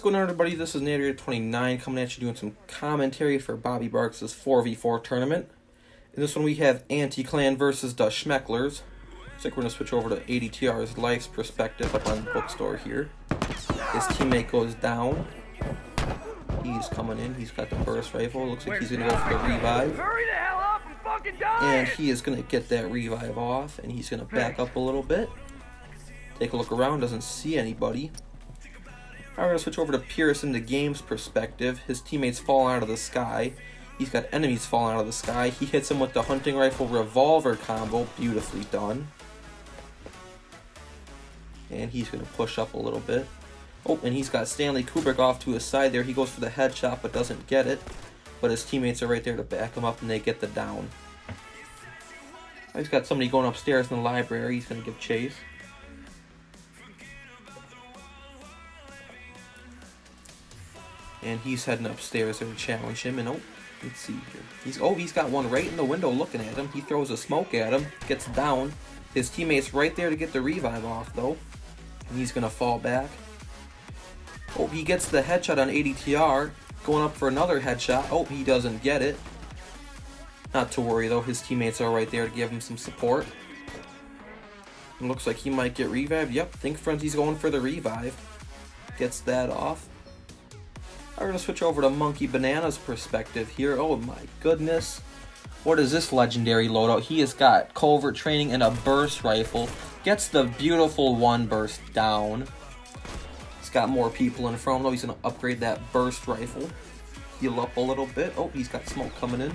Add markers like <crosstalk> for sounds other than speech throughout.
What's going on, everybody? This is Nader29 coming at you doing some commentary for Bobby Barks' 4v4 tournament. In this one, we have Anti Clan versus the Schmecklers. Looks like we're going to switch over to ADTR's Life's perspective up on the bookstore here. His teammate goes down. He's coming in. He's got the burst rifle. Looks like he's going to go for the revive. Hurry the hell up and fucking die! And he is going to get that revive off, and he's going to back up a little bit. Take a look around, doesn't see anybody. Now we're going to switch over to Pearson, the game's perspective. His teammates fall out of the sky. He's got enemies falling out of the sky. He hits him with the hunting rifle revolver combo. Beautifully done. And he's going to push up a little bit. Oh, and he's got Stanley Kubrick off to his side there. He goes for the headshot but doesn't get it. But his teammates are right there to back him up and they get the down. He's got somebody going upstairs in the library. He's going to give chase. And he's heading upstairs there to challenge him. And oh, let's see here. He's oh, he's got one right in the window looking at him. He throws a smoke at him, gets down. His teammate's right there to get the revive off though. And he's gonna fall back. Oh, he gets the headshot on ADTR. Going up for another headshot. Oh, he doesn't get it. Not to worry though, his teammates are right there to give him some support. It looks like he might get revived. Yep, Think Frenzy's going for the revive. Gets that off. We're going to switch over to Monkey Banana's perspective here. Oh my goodness. What is this legendary loadout? He has got covert training and a burst rifle. Gets the beautiful one burst down. He's got more people in front though. He's going to upgrade that burst rifle. Heal up a little bit. Oh, he's got smoke coming in.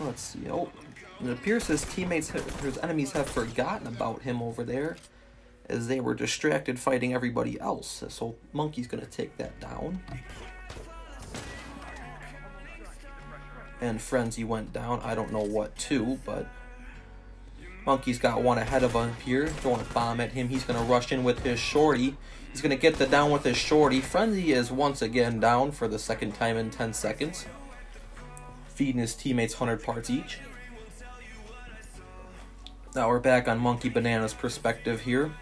Let's see. Oh, it appears his teammates, his enemies have forgotten about him over there as they were distracted fighting everybody else. So Monkey's going to take that down. And Frenzy went down. I don't know what to, but Monkey's got one ahead of him here. Throwing a bomb at him. He's going to rush in with his shorty. He's going to get the down with his shorty. Frenzy is once again down for the second time in 10 seconds. Feeding his teammates 100 parts each. Now we're back on Monkey Banana's perspective here.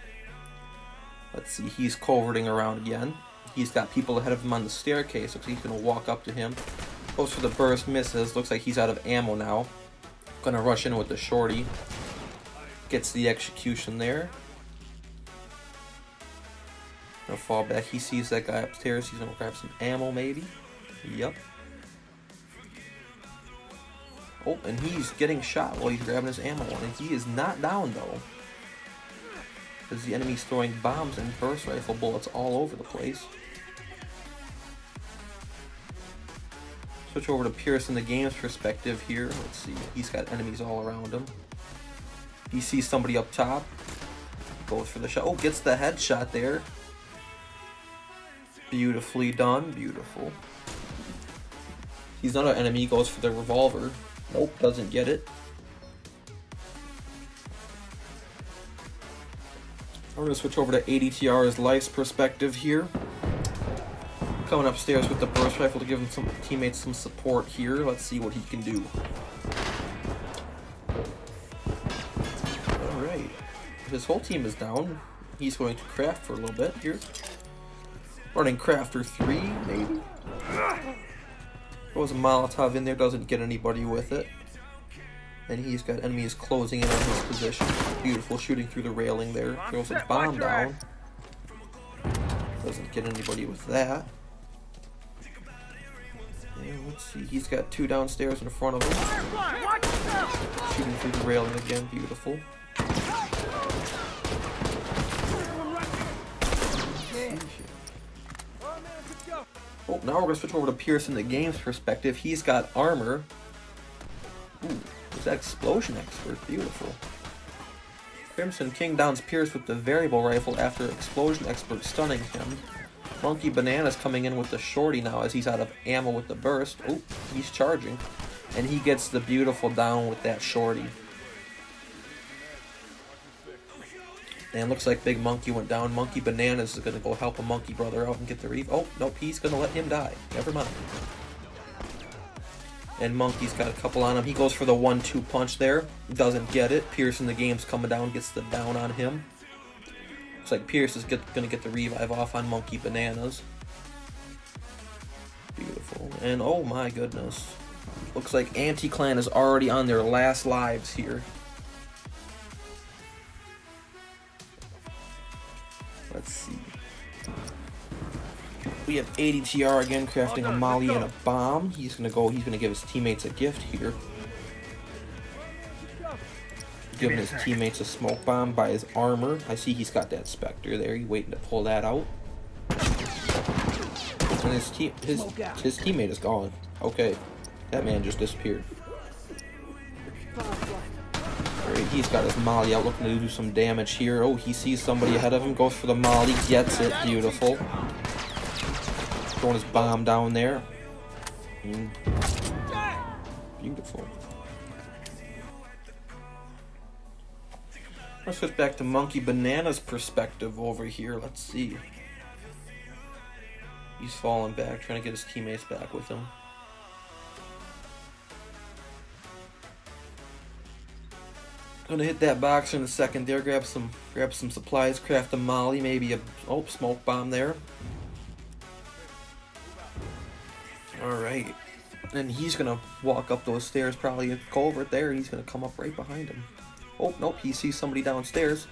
Let's see, he's coverting around again. He's got people ahead of him on the staircase. Looks like he's going to walk up to him. Goes for the burst, misses. Looks like he's out of ammo now. Gonna rush in with the shorty. Gets the execution there. Gonna fall back. He sees that guy upstairs. He's gonna grab some ammo, maybe. Yep. Oh, and he's getting shot while he's grabbing his ammo. And he is not down, though as the enemy's throwing bombs and burst rifle bullets all over the place. Switch over to Pierce in the game's perspective here. Let's see, he's got enemies all around him. He sees somebody up top, goes for the shot. Oh, gets the headshot there. Beautifully done, beautiful. He's another enemy, goes for the revolver. Nope, doesn't get it. I'm going to switch over to ADTR's life's perspective here. Coming upstairs with the burst rifle to give him some teammates some support here. Let's see what he can do. Alright. His whole team is down. He's going to craft for a little bit here. Running crafter 3, maybe? Throws a Molotov in there, doesn't get anybody with it. And he's got enemies closing in on his position. Beautiful shooting through the railing there. Throws a bomb down. Doesn't get anybody with that. And let's see, he's got two downstairs in front of him. Shooting through the railing again, beautiful. Oh, now we're going to switch over to Pearson, the game's perspective. He's got armor. Explosion expert. Beautiful. Crimson King downs Pierce with the variable rifle after explosion expert stunning him. Monkey Banana's coming in with the shorty now as he's out of ammo with the burst. Oh, he's charging. And he gets the beautiful down with that shorty. And looks like Big Monkey went down. Monkey Bananas is going to go help a Monkey brother out and get the reef. Oh, nope, he's going to let him die. Never mind. And Monkey's got a couple on him. He goes for the one-two punch there. Doesn't get it. Pearson, the game's coming down, gets the down on him. Looks like Pierce is get, gonna get the revive off on Monkey Bananas. Beautiful. And oh my goodness. Looks like Anti-Clan is already on their last lives here. We have ADTR again crafting a molly and a bomb. He's gonna go, he's gonna give his teammates a gift here. Giving his teammates a smoke bomb by his armor. I see he's got that Spectre there. He's waiting to pull that out. And his team his his teammate is gone. Okay. That man just disappeared. Alright, he's got his molly out looking to do some damage here. Oh, he sees somebody ahead of him, goes for the molly, gets it. Beautiful. Throwing his bomb down there. Mm. Beautiful. Let's switch back to Monkey Banana's perspective over here. Let's see. He's falling back, trying to get his teammates back with him. Gonna hit that box in a second there, grab some grab some supplies, craft a molly, maybe a oh smoke bomb there. Alright. And he's gonna walk up those stairs, probably go over there, and he's gonna come up right behind him. Oh nope, he sees somebody downstairs.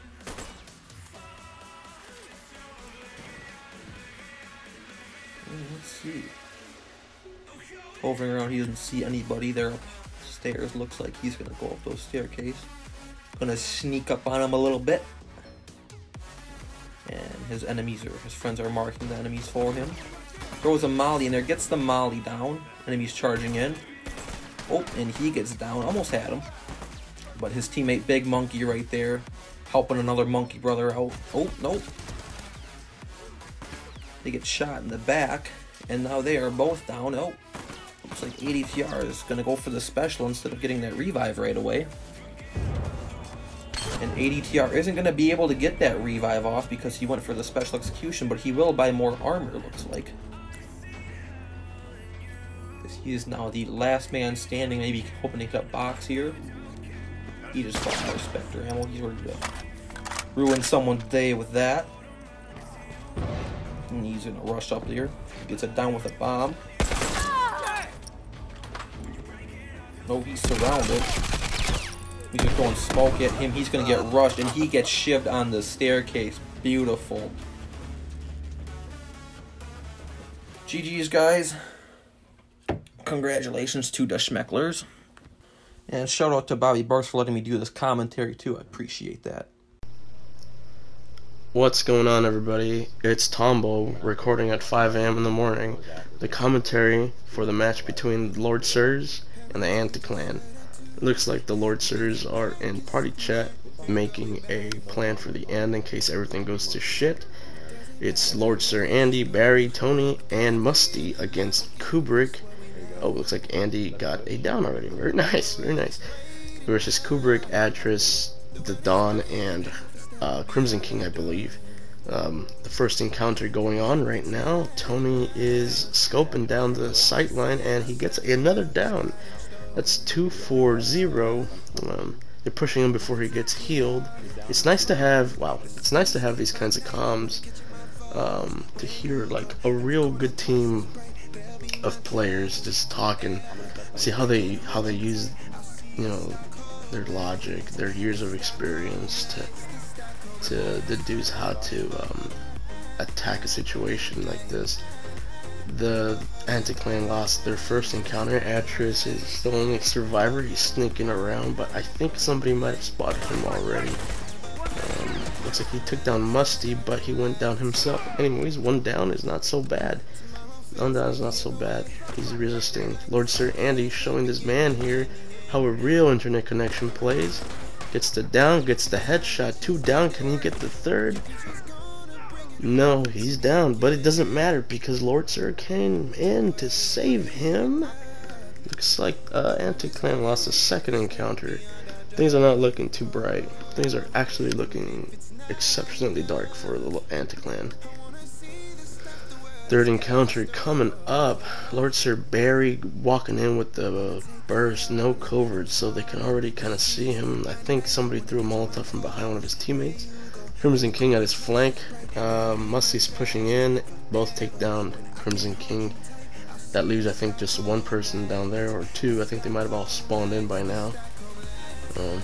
Hmm, let's see. Hovering around, he doesn't see anybody there upstairs. Looks like he's gonna go up those staircase. Gonna sneak up on him a little bit. And his enemies or his friends are marking the enemies for him. Throws a molly in there, gets the molly down. Enemies charging in. Oh, and he gets down. Almost had him. But his teammate Big Monkey right there, helping another monkey brother out. Oh, nope. They get shot in the back, and now they are both down. Oh, looks like ADTR is going to go for the special instead of getting that revive right away. And ADTR isn't going to be able to get that revive off because he went for the special execution, but he will buy more armor, looks like. He is now the last man standing, maybe opening up box here. He just got more Spectre ammo. He's ready to ruin someone's day with that. And he's gonna rush up there. Gets it down with a bomb. No, he's surrounded. He's just throwing smoke at him. He's gonna get rushed, and he gets shivved on the staircase. Beautiful. GG's, guys. Congratulations to the Schmecklers. And shout out to Bobby Barks for letting me do this commentary too. I appreciate that. What's going on, everybody? It's Tombo recording at 5 a.m. in the morning. The commentary for the match between Lord Sirs and the Anti Clan. Looks like the Lord Sirs are in party chat making a plan for the end in case everything goes to shit. It's Lord Sir Andy, Barry, Tony, and Musty against Kubrick Oh, looks like Andy got a down already. Very <laughs> nice, very nice. Versus Kubrick, Atreus, the Dawn, and uh, Crimson King, I believe. Um, the first encounter going on right now. Tony is scoping down the sight line, and he gets another down. That's two four zero. Um, they're pushing him before he gets healed. It's nice to have. Wow, it's nice to have these kinds of comms. Um, to hear like a real good team of players just talking, see how they how they use, you know, their logic, their years of experience to to deduce how to um, attack a situation like this. The Anti-Clan lost their first encounter. Atreus is the only survivor. He's sneaking around, but I think somebody might have spotted him already. Um, looks like he took down Musty, but he went down himself. Anyways, one down is not so bad. That's not so bad. He's resisting. Lord Sir Andy showing this man here how a real internet connection plays. Gets the down, gets the headshot. Two down, can he get the third? No, he's down, but it doesn't matter because Lord Sir came in to save him. Looks like uh, Anti-Clan lost a second encounter. Things are not looking too bright. Things are actually looking exceptionally dark for the Anti-Clan. Third encounter coming up. Lord Sir Barry walking in with the burst, no covert, so they can already kind of see him. I think somebody threw a Molotov from behind one of his teammates. Crimson King at his flank. Uh, Musty's pushing in. Both take down Crimson King. That leaves, I think, just one person down there, or two. I think they might have all spawned in by now. Um,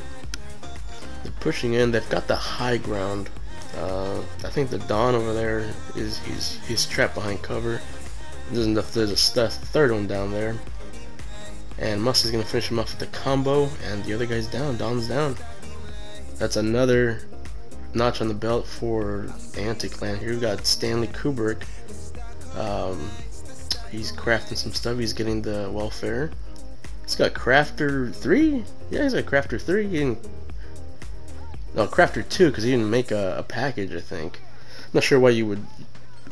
they're pushing in. They've got the high ground. Uh, I think the Don over there is he's he's trapped behind cover. There's a, there's a third one down there. And Musk is gonna finish him off with the combo, and the other guy's down. Don's down. That's another notch on the belt for the Anti-Clan. Here we got Stanley Kubrick. Um, he's crafting some stuff. He's getting the welfare. He's got Crafter 3? Yeah, he's got Crafter 3. He didn't... No, Crafter 2, because he didn't make a, a, package, I think. I'm not sure why you would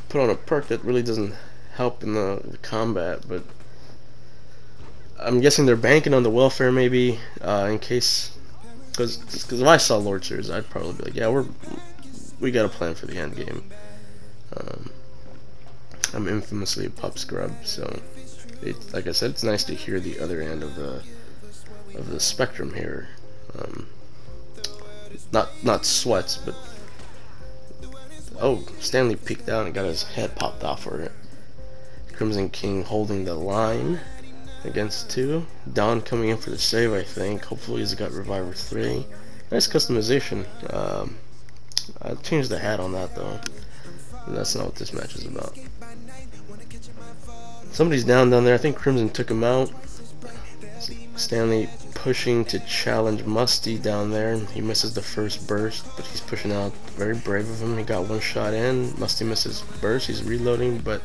put on a perk that really doesn't help in the, the combat, but... I'm guessing they're banking on the welfare, maybe, uh, in case because if I saw Lord Sirs, I'd probably be like, yeah, we're we got a plan for the end game. Um, I'm infamously a pub scrub, so it, like I said, it's nice to hear the other end of the of the spectrum here. Um, not not sweats, but oh, Stanley peeked out and got his head popped off for it. Crimson King holding the line against two. Don coming in for the save, I think. Hopefully he's got Reviver 3. Nice customization. Um, I changed the hat on that though. And that's not what this match is about. Somebody's down down there. I think Crimson took him out. Stanley pushing to challenge Musty down there. He misses the first burst, but he's pushing out. Very brave of him. He got one shot in. Musty misses burst. He's reloading, but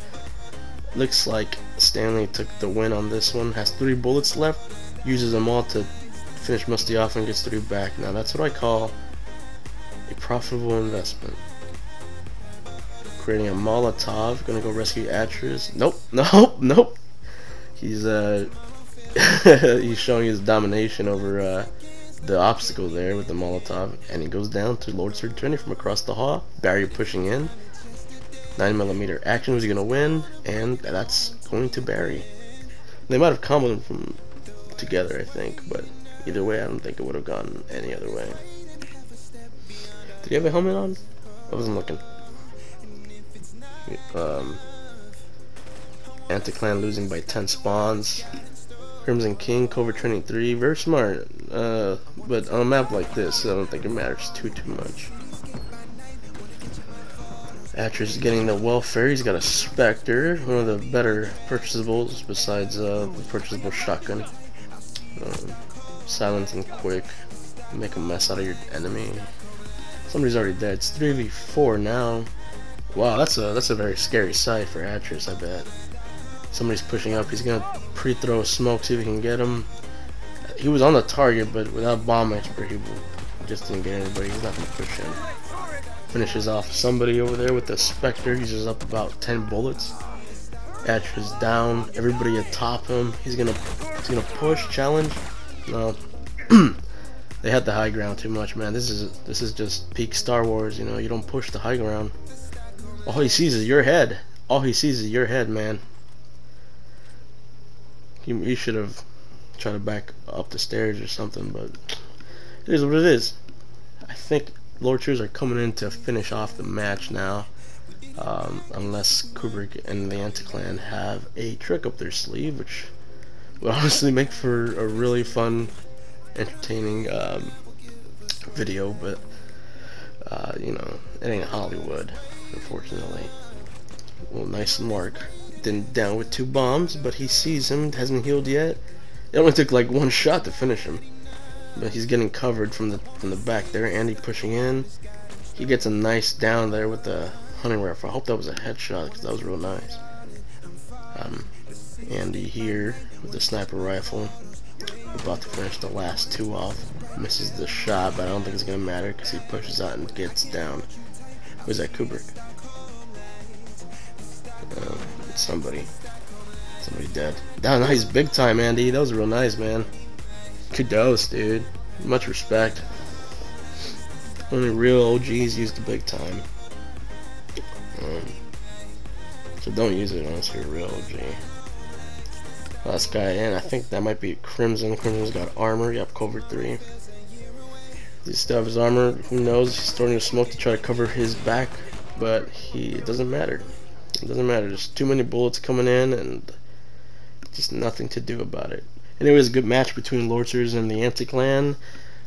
Looks like Stanley took the win on this one. Has three bullets left. Uses them all to finish Musty off and gets three back. Now that's what I call a profitable investment. Creating a Molotov. Gonna go rescue Atreus. Nope, <laughs> nope, nope. He's uh <laughs> he's showing his domination over uh, the obstacle there with the Molotov, and he goes down to Lord Sir Trinity from across the hall. Barrier pushing in. 9mm action was going to win, and that's going to Barry. They might have come from together, I think, but either way, I don't think it would have gone any other way. Did he have a helmet on? I wasn't looking. Um, Anti-Clan losing by 10 spawns. Crimson King, Covert Training 3, very smart. Uh, but on a map like this, I don't think it matters too, too much. Atreus is getting the welfare. He's got a Spectre, one of the better purchasables besides uh, the purchasable shotgun. Um, silent and quick. Make a mess out of your enemy. Somebody's already dead. It's 3v4 now. Wow, that's a that's a very scary sight for Atreus, I bet. Somebody's pushing up. He's gonna pre-throw smoke, see if he can get him. He was on the target, but without bomb expert, he just didn't get anybody. He's not gonna push him. Finishes off somebody over there with the Spectre. He's just up about 10 bullets. Atreus down. Everybody atop him. He's gonna he's gonna push, challenge. No. <clears throat> they had the high ground too much, man. This is this is just peak Star Wars, you know, you don't push the high ground. All he sees is your head. All he sees is your head, man. He should have tried to back up the stairs or something, but it is what it is. I think Lord Sirs are coming in to finish off the match now. Um, unless Kubrick and the Anti-Clan have a trick up their sleeve, which would <laughs> honestly make for a really fun, entertaining um, video, but, uh, you know, it ain't Hollywood, unfortunately. Well, nice and mark. Then down with two bombs, but he sees him, hasn't healed yet. It only took like one shot to finish him. But he's getting covered from the from the back there. Andy pushing in. He gets a nice down there with the hunting rifle. I hope that was a headshot because that was real nice. Um, Andy here with the sniper rifle. About to finish the last two off. Misses the shot, but I don't think it's going to matter because he pushes out and gets down. Who's that, Kubrick? Uh, somebody. Somebody dead. That was nice big time, Andy. That was real nice, man. Kudos, dude. Much respect. Only real OGs use the big time. Um, so don't use it unless you're a real OG. Last guy in, I think that might be Crimson. Crimson's got armor, yep, cover 3. He still have his armor. Who knows? He's throwing smoke to try to cover his back, but he it doesn't matter. It doesn't matter. There's too many bullets coming in, and just nothing to do about it. Anyways, a good match between Lord Sirs and the Anti-Clan.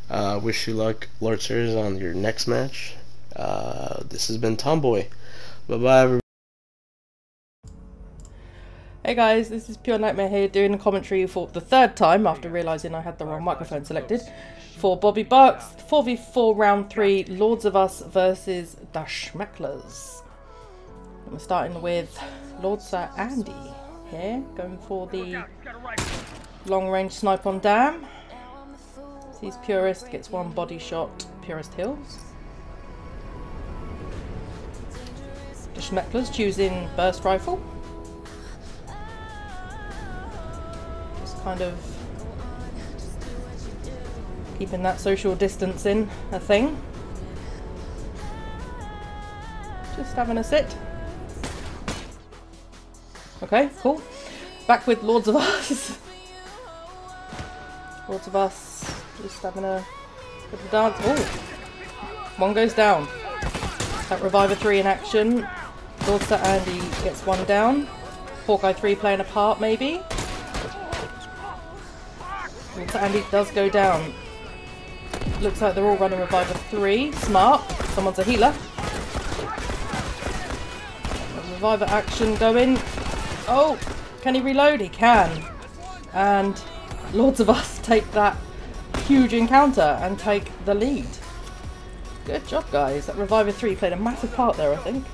Uh, wish you luck, Lord Sirs, on your next match. Uh, this has been Tomboy. Bye bye, everybody. Hey guys, this is Pure Nightmare here doing a commentary for the third time after realising I had the wrong microphone selected for Bobby Barks 4v4 round 3 Lords of Us versus the Schmecklers. I'm starting with Lord Sir Andy here, going for the long range snipe on Dam. Sees Purist, gets one body shot, Purist hills. The Schmecklers choosing burst rifle. Just kind of keeping that social distancing a thing. Just having a sit. Okay, cool. Back with Lords of Us. Lords of Us, just having a a dance. Oh, one goes down. That Reviver 3 in action. Lord Andy gets one down. Hawkeye 3 playing a part, maybe. Andy does go down. Looks like they're all running Reviver 3. Smart. Someone's a healer. Reviver action going. Oh! Can he reload? He can. And Lords of Us <laughs> take that huge encounter and take the lead. Good job, guys. That Reviver 3 played a massive part there, I think.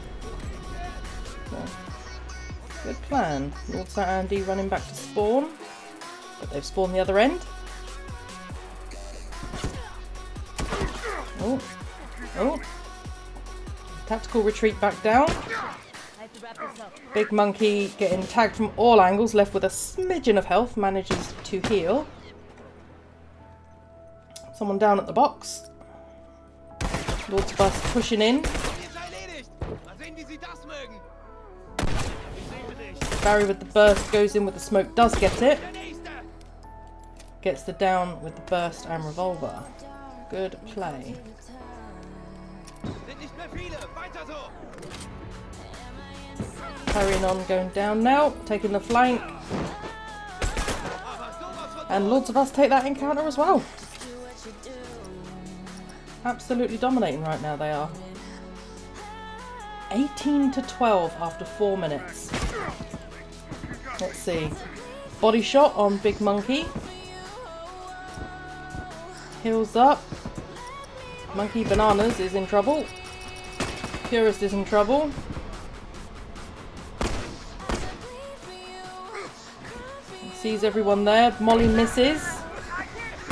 good plan. Lord Andy running back to spawn. But they've spawned the other end. Oh. Oh. Tactical retreat back down. Big Monkey getting tagged from all angles, left with a smidgen of health, manages to heal. Someone down at the box. Lord's bus pushing in. Barry with the burst goes in with the smoke, does get it. Gets the down with the burst and revolver. Good play. Carrying on, going down now, taking the flank. And Lords of Us take that encounter as well. Absolutely dominating right now, they are. 18 to 12 after 4 minutes. Let's see. Body shot on Big Monkey. Heals up. Monkey Bananas is in trouble. Purist is in trouble. Sees everyone there. Molly misses.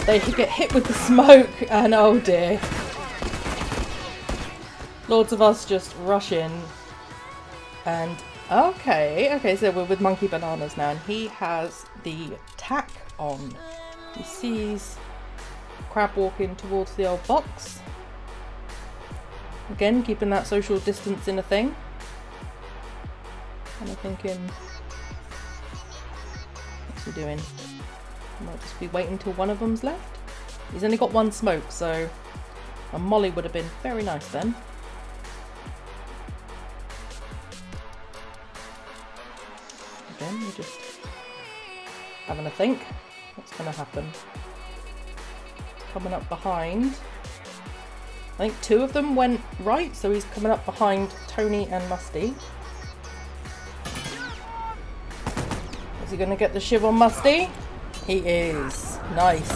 They get hit with the smoke and oh dear. Lords of Us just rush in. And okay, okay, so we're with Monkey Bananas now and he has the tack on. He sees Crab walking towards the old box. Again, keeping that social distance in a thing. And I'm thinking, what's he doing? Might just be waiting till one of them's left. He's only got one smoke, so a molly would have been very nice then. Again, we're just having a think. What's going to happen? Coming up behind. I think two of them went right, so he's coming up behind Tony and Musty. Is he going to get the shiv on Musty? He is. Nice.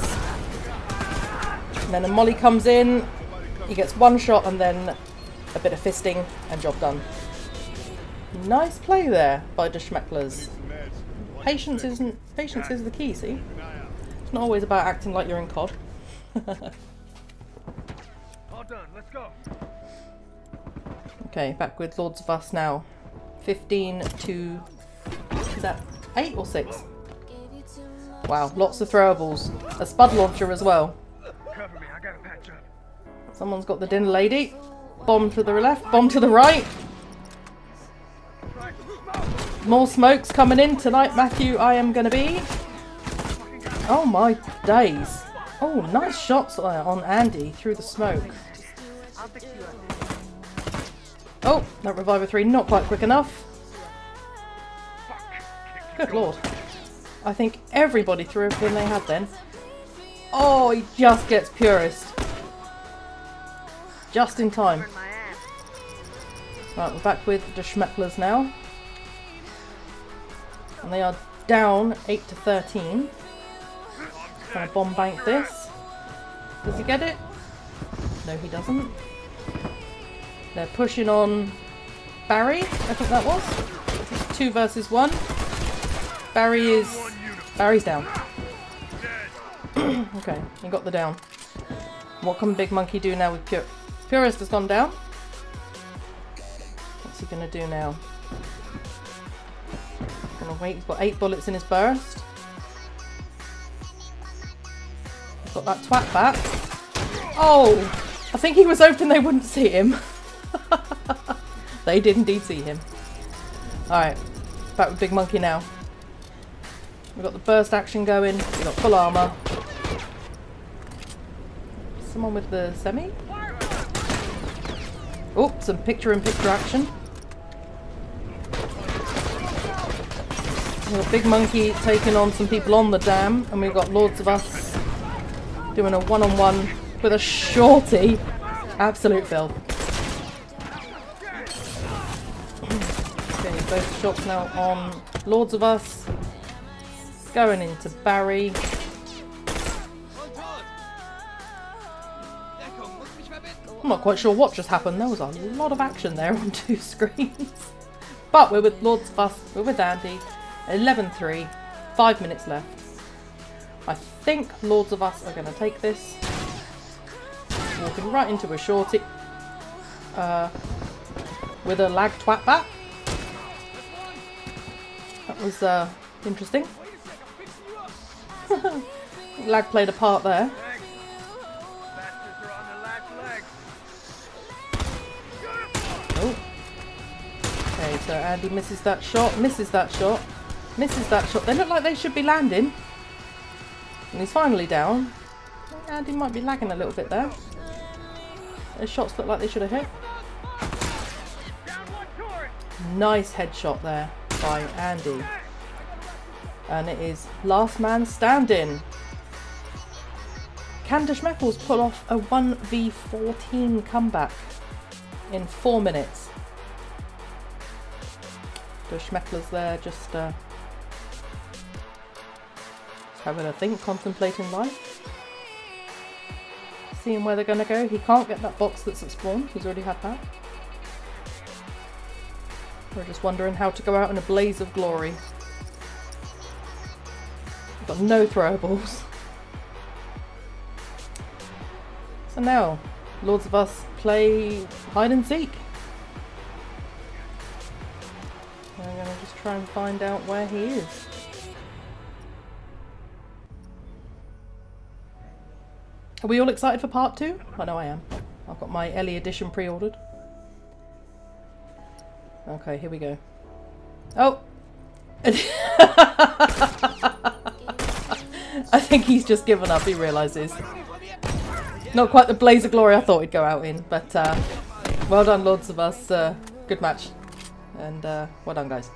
And then a Molly comes in, he gets one shot and then a bit of fisting and job done. Nice play there by the Schmecklers. Patience isn't patience is the key, see? It's not always about acting like you're in COD. <laughs> done. Let's go. Okay, back with Lords of Us now. 15 to... Is that 8 or 6? Wow, lots of throwables. A spud launcher as well. Someone's got the dinner lady. Bomb to the left, bomb to the right. More smokes coming in tonight, Matthew. I am going to be. Oh my days. Oh, nice shots on Andy through the smoke. Oh, that Reviver 3 not quite quick enough. Good lord. I think everybody threw everything they had then. Oh, he just gets Purist. Just in time. Right, we're back with the Schmecklers now. And they are down 8 to 13. Gonna bomb bank this. Does he get it? No, he doesn't. They're pushing on Barry, I think that was. Two versus one. Barry is... Barry's down. <clears throat> okay, he got the down. What can Big Monkey do now with Pure... Purist has gone down. What's he gonna do now? Gonna wait, he's got eight bullets in his burst. He's got that twat back. Oh! I think he was hoping they wouldn't see him. <laughs> they did indeed see him. Alright, back with Big Monkey now. We've got the burst action going, we've got full armour. Someone with the semi? Oh, some picture-in-picture action. We've got Big Monkey taking on some people on the dam, and we've got Lords of Us doing a one-on-one -on -one with a shorty. Absolute filth. <clears throat> Okay, both shots now on Lords of Us. Going into Barry. I'm not quite sure what just happened. There was a lot of action there on <laughs> two screens. but we're with Lords of Us, we're with Andy. 11-3, five minutes left. I think Lords of Us are going to take this. Walking right into a shorty. Uh, with a lag twat back. That was uh, interesting. <laughs> lag played a part there. Oh. Okay, so Andy misses that shot, misses that shot, misses that shot. They look like they should be landing. And he's finally down. Andy might be lagging a little bit there. Those shots look like they should have hit. Nice headshot there by Andy. And it is last man standing. Can Schmeckles pull off a 1v14 comeback in four minutes? The Schmecklers there just uh, having a think, contemplating life. Seeing where they're going to go. He can't get that box that's at spawn. He's already had that. We're just wondering how to go out in a blaze of glory. Got no throwables. So now, Lords of Us play hide and seek. I'm going to just try and find out where he is. Are we all excited for part two? I know I am. I've got my Ellie edition pre-ordered. Okay, here we go. Oh! <laughs> <laughs> Think he's just given up, he realises. Not quite the blaze of glory I thought he'd go out in, but uh, well done, Lords of Us. Uh, good match. And uh, well done, guys.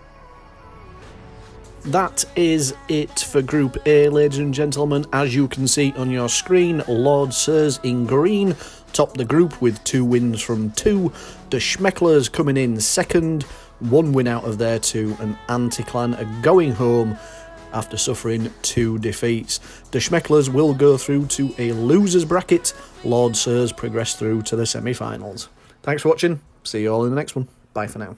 That is it for Group A, ladies and gentlemen. As you can see on your screen, Lord Sirs in green top the group with two wins from two. The Schmecklers coming in second, one win out of their two, and Anti-Clan are going home after suffering two defeats. The Schmecklers will go through to a losers bracket. Lord Sirs progress through to the semi-finals. Thanks for watching. See you all in the next one. Bye for now.